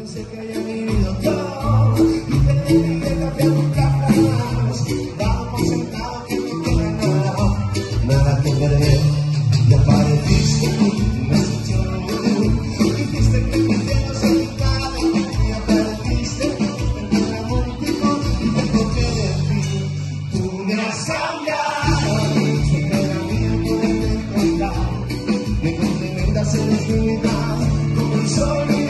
pensé que haya vivido todo y te dije que cambiar jamás. Daba por sentado que no queda nada, nada que perder. Y apareciste y me sintió Dijiste que me entiendo sin nada y apareciste en el amor último y te toqué de ti. Tú me has cambiado, sé que era mía encontrar. Me complementas en la oscuridad, como el sol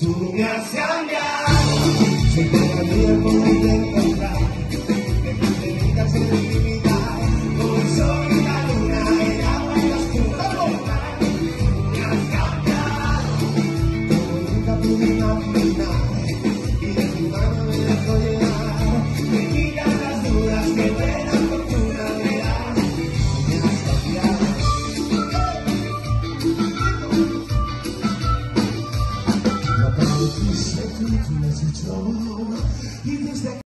Tú me has cambiado, He thinks that